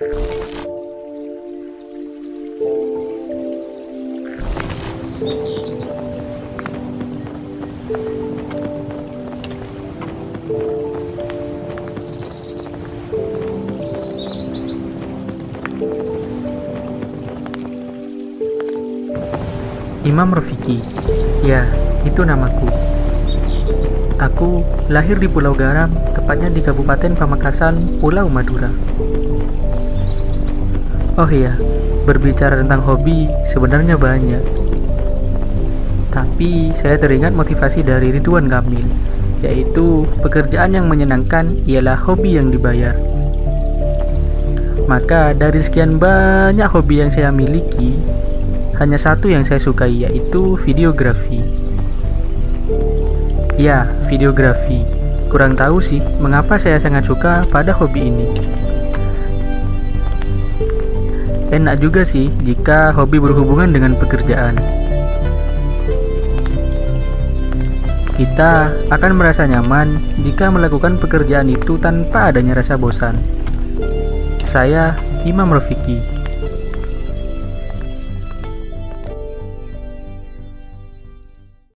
Imam Rafiki. Ya, itu namaku. Aku lahir di Pulau Garam, tepatnya di Kabupaten Pamekasan, Pulau Madura. Oh iya, berbicara tentang hobi sebenarnya banyak. Tapi saya teringat motivasi dari Ridwan Kamil, yaitu pekerjaan yang menyenangkan ialah hobi yang dibayar. Maka dari sekian banyak hobi yang saya miliki, hanya satu yang saya sukai yaitu videografi. Ya, videografi. Kurang tahu sih mengapa saya sangat suka pada hobi ini. Enak juga sih jika hobi berhubungan dengan pekerjaan. Kita akan merasa nyaman jika melakukan pekerjaan itu tanpa adanya rasa bosan. Saya Imam Rafiki